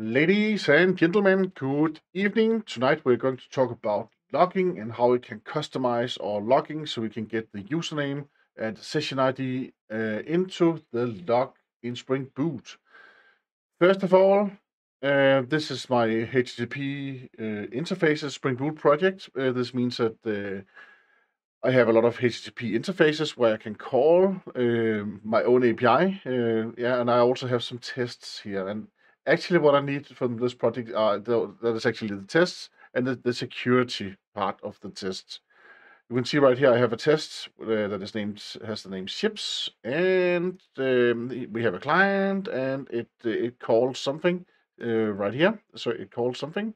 Ladies and gentlemen, good evening. Tonight we're going to talk about logging and how we can customize our logging so we can get the username and session ID uh, into the log in Spring Boot. First of all, uh, this is my HTTP uh, interfaces Spring Boot project. Uh, this means that uh, I have a lot of HTTP interfaces where I can call uh, my own API. Uh, yeah, and I also have some tests here. And actually what I need from this project are the, that is actually the tests and the, the security part of the tests. You can see right here I have a test uh, that is named has the name ships, and um, we have a client, and it it calls something uh, right here. So it calls something.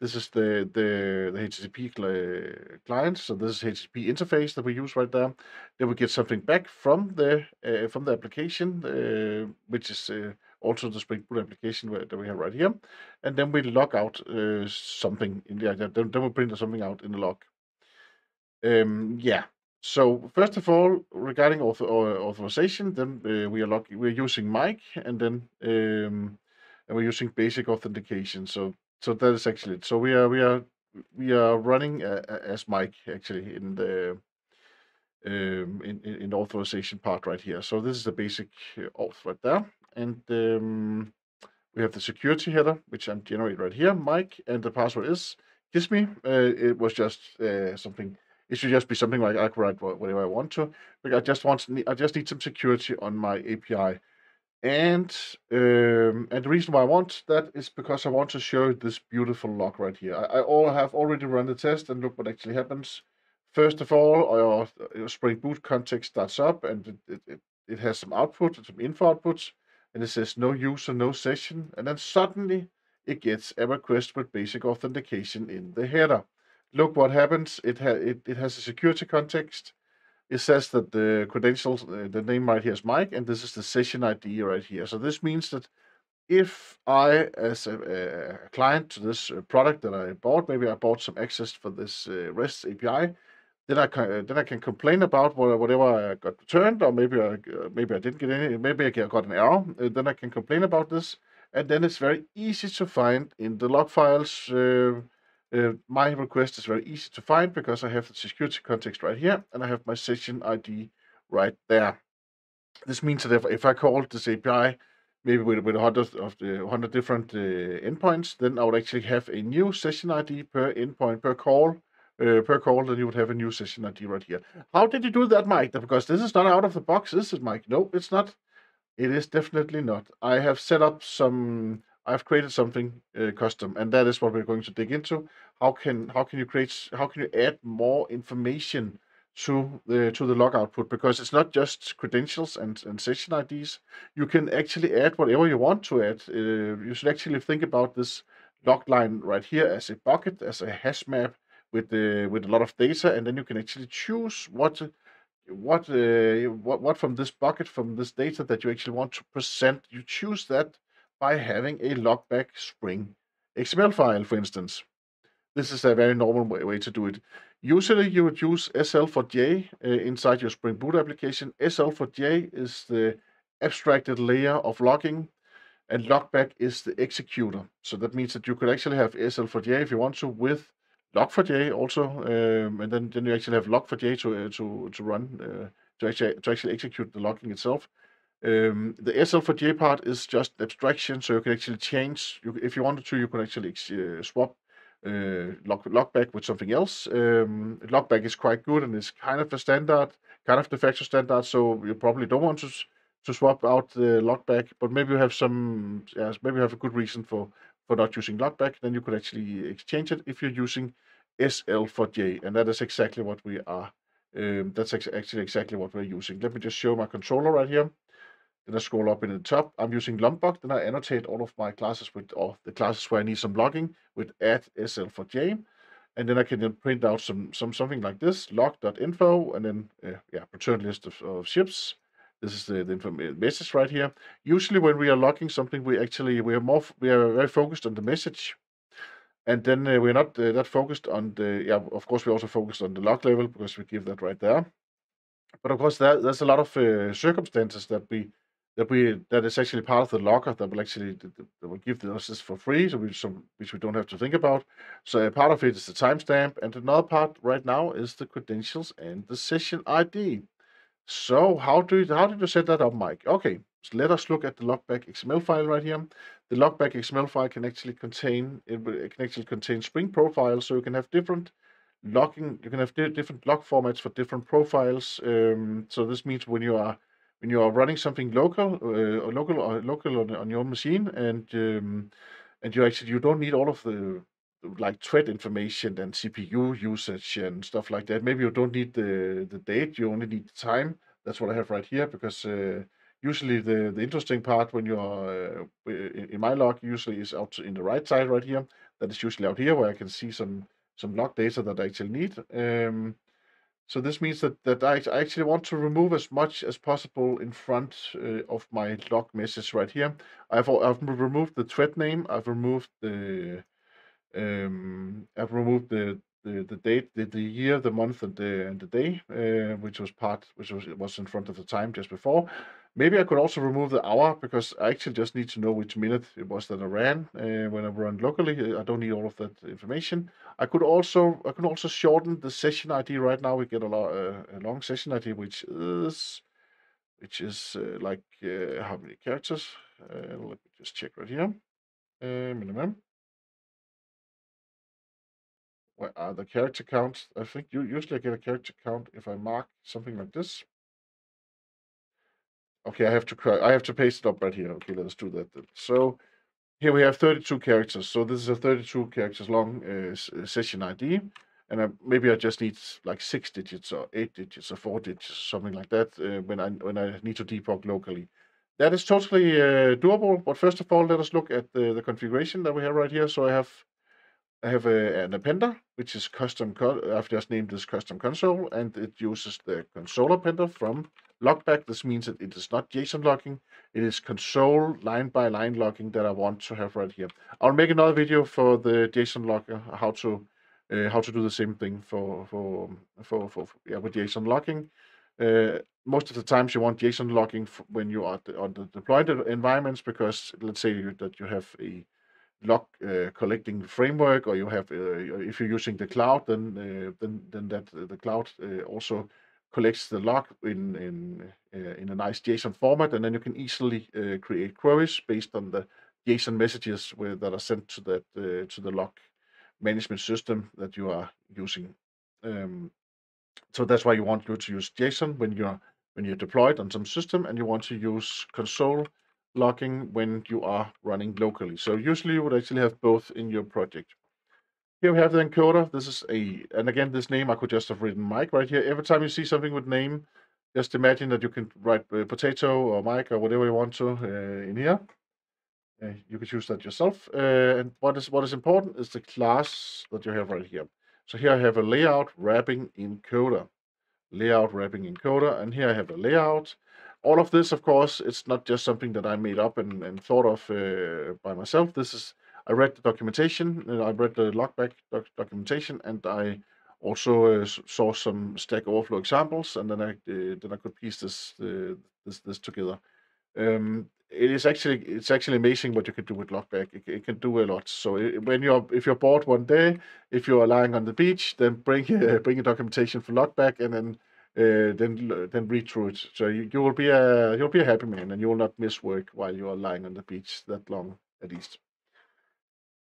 This is the the, the HTTP cl client. So this is HTTP interface that we use right there. Then we get something back from the uh, from the application, uh, which is uh, also the Spring Boot application that we have right here. And then we log out uh, something in the then, then we print something out in the log. Um, yeah. So first of all, regarding author, authorization, then uh, we are log we're using Mike, and then um, and we're using basic authentication. So so that is actually it. So we are we are we are running uh, as Mike actually in the um, in, in the authorization part right here. So this is the basic auth right there. And um, we have the security header, which I'm generate right here, Mike, and the password is kiss me. Uh, it was just uh, something. It should just be something like I can write whatever I want to. But I just want I just need some security on my API. And um, and the reason why I want that is because I want to show this beautiful log right here. I, I all have already run the test and look what actually happens. First of all, our, our Spring Boot context starts up and it, it, it has some output, some info outputs and it says no user, no session, and then suddenly it gets a request with basic authentication in the header. Look what happens. It, ha- it, it has a security context. It says that the credentials, uh, the name right here is Mike, and this is the session ID right here. So this means that if I, as a, a client to this uh, product that I bought, maybe I bought some access for this uh, REST API, then I can I can complain about whatever I got returned, or maybe I maybe I didn't get any, maybe I got an error. Uh, then I can complain about this, and then it's very easy to find in the log files. Uh, uh, my request is very easy to find because I have the security context right here, and I have my session ID right there. This means that if, if I call this API maybe with with a hundred of the hundred different uh, endpoints, then I would actually have a new session ID per endpoint per call uh, per call, then you would have a new session ID right here. How did you do that, Mike? Because this is not out of the box, is it, Mike? No, it's not. It is definitely not. I have set up some. I've created something uh, custom, and that is what we're going to dig into. How can how can you create? How can you add more information to the to the log output? Because it's not just credentials and, and session IDs. You can actually add whatever you want to add. Uh, you should actually think about this log line right here as a bucket, as a hash map, with with a lot of data, and then you can actually choose what what uh, what what from this bucket from this data that you actually want to present. You choose that by having a logback Spring XML file, for instance. This is a very normal way, way to do it. Usually, you would use SL4J uh, inside your Spring Boot application. SL4J is the abstracted layer of logging, and logback is the executor. So that means that you could actually have SL4J if you want to with Log4j also, um, and then, then you actually have Log4j to uh, to to run uh, to actually to actually execute the logging itself. Um, the SL4j part is just abstraction, so you can actually change. You, if you wanted to, you can actually uh, swap log, logback with something else. Um, logback is quite good and it's kind of a standard, kind of de facto standard. So you probably don't want to to swap out the logback, but maybe you have some, yes, maybe you have a good reason for for not using logback. Then you could actually exchange it if you're using SL for J, and that is exactly what we are. Um, that's ex actually exactly what we're using. Let me just show my controller right here. Then I scroll up in the top. I'm using Lombok. Then I annotate all of my classes with all the classes where I need some logging with add SL for J. And then I can then print out some some something like this, log.info, and then uh, yeah, return list of, of ships. This is the, the message right here. Usually when we are logging something, we actually we are more we are very focused on the message and then uh, we're not uh, that focused on the, yeah, of course, we also focused on the log level because we give that right there. But of course, there, there's a lot of uh, circumstances that we that we that is actually part of the locker that will actually that will give us this for free, so we some which we don't have to think about. So part of it is the timestamp, and another part right now is the credentials and the session ID. So how do you, how did you set that up, Mike? Okay, so let us look at the logback XML file right here. The logback XML file can actually contain it, can actually contain Spring profiles, so you can have different logging. You can have di different log formats for different profiles. Um, so this means when you are when you are running something local uh, or local or local on, on your machine and um, and you actually you don't need all of the like thread information and CPU usage and stuff like that. Maybe you don't need the the date, you only need the time. That's what I have right here because uh, usually the the interesting part when you are uh, in, in my log usually is out in the right side right here. That is usually out here where I can see some some log data that I actually need. Um, so this means that, that I, I actually want to remove as much as possible in front uh, of my log message right here. I've, I've removed the thread name, I've removed the um, I've removed the, the, the date, the, the year, the month, and the and the day, uh, which was part, which was it was in front of the time just before. Maybe I could also remove the hour because I actually just need to know which minute it was that I ran uh, when I run locally. I don't need all of that information. I could also I can also shorten the session ID. Right now we get a, lo- uh, a long session ID, which is which is uh, like uh, how many characters? Uh, let me just check right here. Uh, minimum. Are the character count. I think you usually I get a character count if I mark something like this. Okay, I have to I have to paste it up right here. Okay, let us do that then. So here we have 32 characters. So this is a 32 characters long uh, uh session ID. And I, maybe I just need like six digits or eight digits or four digits, something like that, uh, when I when I need to debug locally. That is totally uh, doable. But first of all, let us look at the, the configuration that we have right here. So I have I have a, an appender, which is custom. I've just named this custom console, and it uses the console appender from Logback. This means that it is not JSON logging. It is console line by line logging that I want to have right here. I'll make another video for the JSON logger, how to uh, how to do the same thing for for for, for, for yeah with JSON logging. Uh, most of the times you want JSON logging when you are on the deployed environments because let's say that you have a log uh, collecting framework or you have uh, if you're using the cloud then uh, then then that the cloud uh, also collects the log in in uh, in a nice JSON format, and then you can easily uh, create queries based on the JSON messages where, that are sent to that uh, to the log management system that you are using. Um, so that's why you want you to use JSON when you're when you're deployed on some system, and you want to use console logging when you are running locally. So usually you would actually have both in your project. Here we have the encoder. This is a, and again, this name I could just have written Mike right here. Every time you see something with name, just imagine that you can write uh, potato or Mike or whatever you want to uh, in here. Uh, you could use that yourself. Uh, and what is what is important is the class that you have right here. So here I have a layout wrapping encoder, layout wrapping encoder, and here I have a layout. All of this, of course, it's not just something that I made up and, and thought of uh, by myself. This is I read the documentation, I read the logback doc documentation, and I also uh, saw some Stack Overflow examples, and then I uh, then I could piece this uh, this this together. Um, it is actually it's actually amazing what you can do with logback. It, it can do a lot. So it, when you're if you're bored one day, if you are lying on the beach, then bring bring a documentation for logback, and then uh, then then read through it. So you, you will be a you'll be a happy man, and you will not miss work while you are lying on the beach that long at least.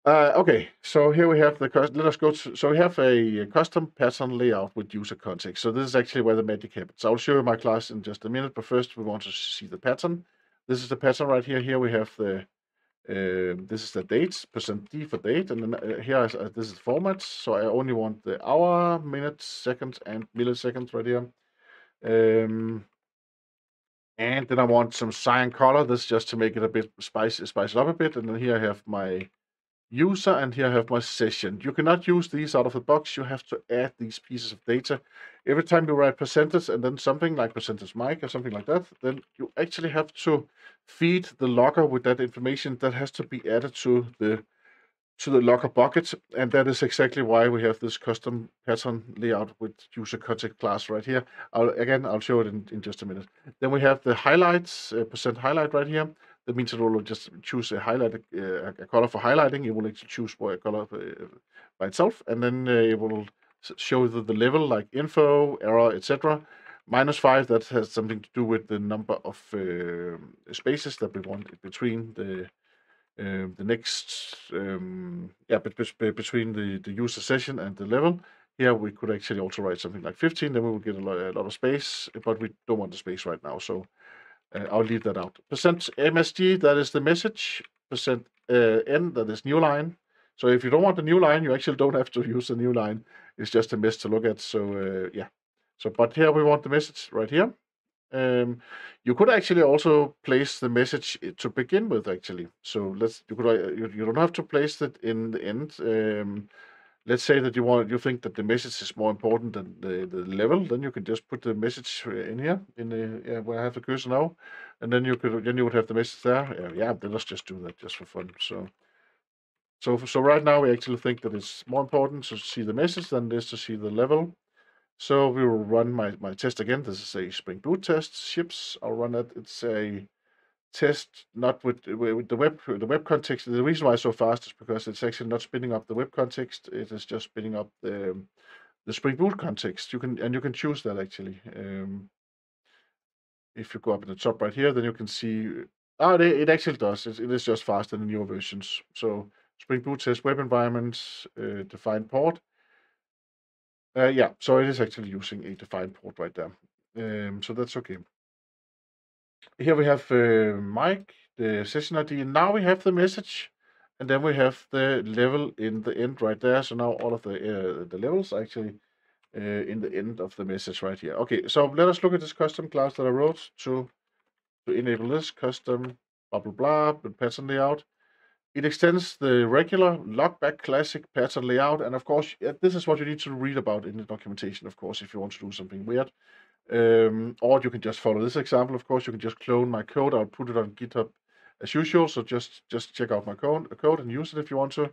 Uh, okay, so here we have the, let us go to, so we have a custom pattern layout with user context. So this is actually where the magic happens. I'll show you my class in just a minute, but first we want to see the pattern. This is the pattern right here. Here we have the, this is the dates, percent %d for date, and then uh, here is, uh, this is format. So I only want the hour, minutes, seconds, and milliseconds right here. Um, and then I want some cyan color. This just to make it a bit spice, spice it up a bit. And then here I have my user, and here I have my session. You cannot use these out of the box. You have to add these pieces of data. Every time you write percentage and then something like percentage Mike or something like that, then you actually have to feed the logger with that information that has to be added to the to the logger bucket, and that is exactly why we have this custom pattern layout with user context class right here. I'll, again, I'll show it in, in just a minute. Then we have the highlights, uh, percent highlight right here. That means it will just choose a highlight, uh, a color for highlighting. It will actually choose a color uh, by itself, and then uh, it will show the, the level like info, error, etc. Minus five, that has something to do with the number of uh, spaces that we want between the uh, the next, um, yeah, between the, the user session and the level, here we could actually also write something like 15, then we will get a lot, a lot of space, but we don't want the space right now, so uh, I'll leave that out. Percent MSG, that is the message. Percent uh, N, that is new line. So if you don't want the new line, you actually don't have to use the new line. It's just a mess to look at. So uh, yeah. So but here we want the message right here. Um, you could actually also place the message to begin with, actually. So let's you could uh, you, you don't have to place it in the end. Um, let's say that you want you think that the message is more important than the, the level, then you can just put the message uh, in here in the yeah, where I have the cursor now, and then you could then you would have the message there. Yeah, yeah then let's just do that just for fun. So. So, so right now we actually think that it's more important to see the message than it is to see the level. So we will run my, my test again. This is a Spring Boot test. Ships. I'll run it. It's a test not with, with the web the web context. The reason why it's so fast is because it's actually not spinning up the web context. It is just spinning up the the Spring Boot context. You can and you can choose that actually. Um, if you go up in the top right here, then you can see. Ah, it, it actually does. It, it is just faster than newer versions. So Spring Boot says web environment uh, defined port uh, yeah, so it is actually using a defined port right there. Um, so that's okay. Here we have uh, Mike, the session ID, and now we have the message, and then we have the level in the end right there. So now all of the uh, the levels actually uh, in the end of the message right here. Okay, so let us look at this custom class that I wrote to to enable this custom blah blah blah with pattern layout. It extends the regular logback classic pattern layout, and of course, this is what you need to read about in the documentation, of course, if you want to do something weird. Um, or you can just follow this example, of course, you can just clone my code, I'll put it on GitHub as usual, so just, just check out my code, code and use it if you want to.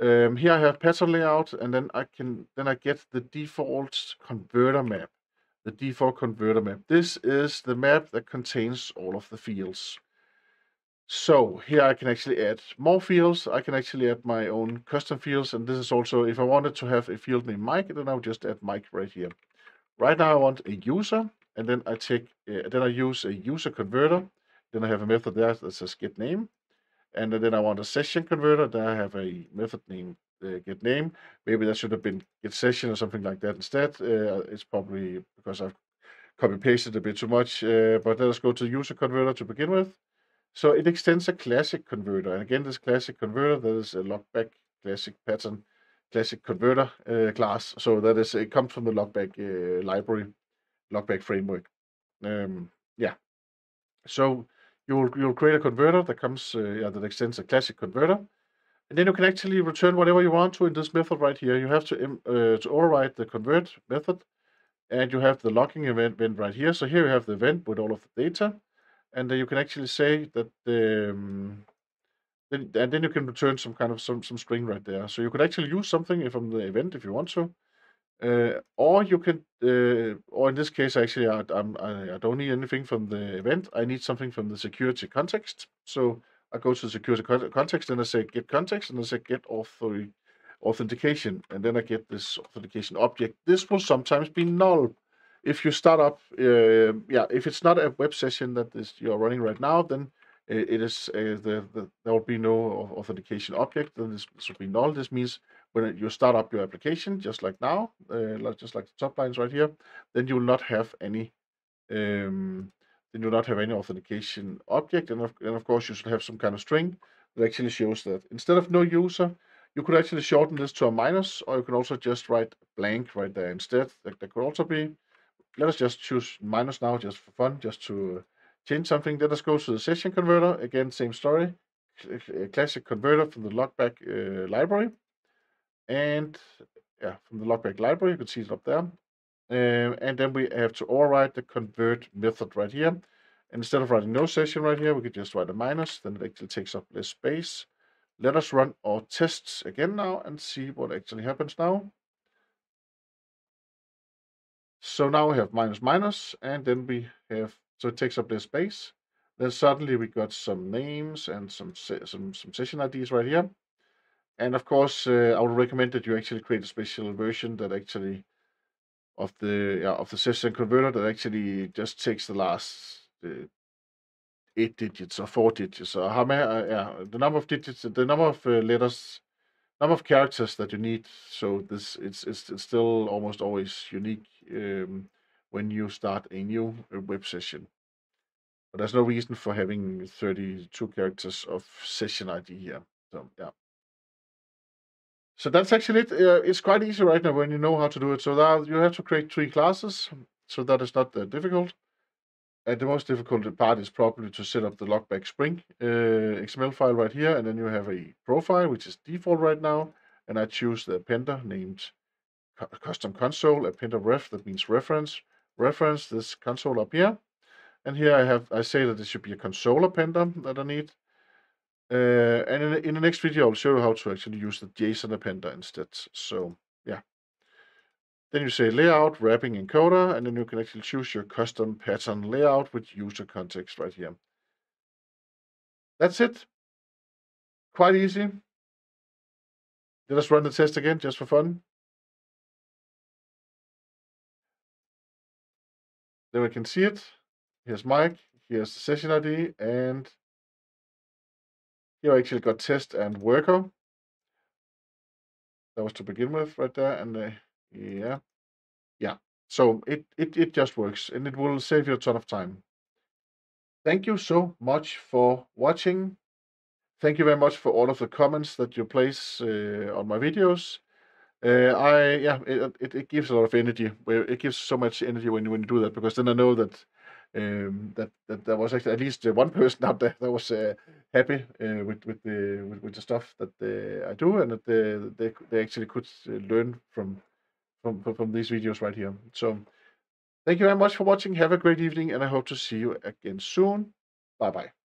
Um, here I have pattern layout, and then I can then I get the default converter map. The default converter map. This is the map that contains all of the fields. So here I can actually add more fields. I can actually add my own custom fields. And this is also, if I wanted to have a field named Mike, then I'll just add Mike right here. Right now I want a user, and then I take, uh, then I use a user converter. Then I have a method there that says get name. And then I want a session converter. Then I have a method name uh, get name. Maybe that should have been get session or something like that instead. Uh, it's probably because I've copy pasted a bit too much. Uh, but let us go to user converter to begin with. So it extends a classic converter. And again, this classic converter, that is a logback classic pattern, classic converter uh, class. So that is, it comes from the logback uh, library, logback framework. Um, yeah. So you'll, you'll create a converter that comes, uh, yeah, that extends a classic converter. And then you can actually return whatever you want to in this method right here. You have to, uh, to override the convert method and you have the logging event, event right here. So here you have the event with all of the data and then you can actually say that um, then, and then you can return some kind of some, some string right there. So you could actually use something from the event if you want to, uh, or you can, uh, or in this case, actually, I, I'm, I, don't need anything from the event. I need something from the security context. So I go to the security context and I say get context and I say get author authentication, and then I get this authentication object. This will sometimes be null if you start up, uh, yeah, if it's not a web session that is you're running right now, then it is uh, the, the there will be no authentication object. Then this, will be null. This means when you start up your application, just like now, uh, just like the top lines right here, then you will not have any. Um, then you will not have any authentication object, and of, and of course you should have some kind of string that actually shows that instead of no user, you could actually shorten this to a minus, or you can also just write blank right there instead. That, that could also be let us just choose minus now just for fun, just to change something. Let us go to the session converter. Again, same story. A classic converter from the logback uh, library. And yeah, from the logback library, you can see it up there. Um, and then we have to override the convert method right here. And instead of writing no session right here, we could just write a minus, then it actually takes up less space. Let us run our tests again now and see what actually happens now. So now we have minus minus, and then we have, so it takes up this space. Then suddenly we got some names and some some some session IDs right here. And of course, uh, I would recommend that you actually create a special version that actually of the yeah, of the session converter that actually just takes the last uh, eight digits or four digits or how many uh, yeah the number of digits the number of uh, letters number of characters that you need so this it's it's, it's still almost always unique um, when you start a new uh, web session but there's no reason for having 32 characters of session id here so yeah so that's actually it. Uh, it's quite easy right now when you know how to do it. So now you have to create three classes. So that is not that difficult. And the most difficult part is probably to set up the logback Spring uh, XML file right here. And then you have a profile, which is default right now. And I choose the appender named custom console, appender ref, that means reference. Reference this console up here. And here I have, I say that it should be a console appender that I need. Uh, and in, in the next video, I'll show you how to actually use the JSON appender instead. So yeah. Then you say layout, wrapping encoder, and then you can actually choose your custom pattern layout with user context right here. That's it. Quite easy. Let us run the test again just for fun. Then we can see it. Here's Mike, here's the session ID, and here I actually got test and worker. That was to begin with right there. And uh, yeah, yeah. So it, it, it just works and it will save you a ton of time. Thank you so much for watching. Thank you very much for all of the comments that you place uh, on my videos. Uh, I yeah, it, it, it gives a lot of energy. It gives so much energy when when you do that because then I know that um, that that there was actually at least uh, one person out there that was uh, happy uh, with with the with, with, the stuff that uh, I do, and that they they, they actually could uh, learn from from from these videos right here. So, thank you very much for watching. Have a great evening, and I hope to see you again soon. Bye bye.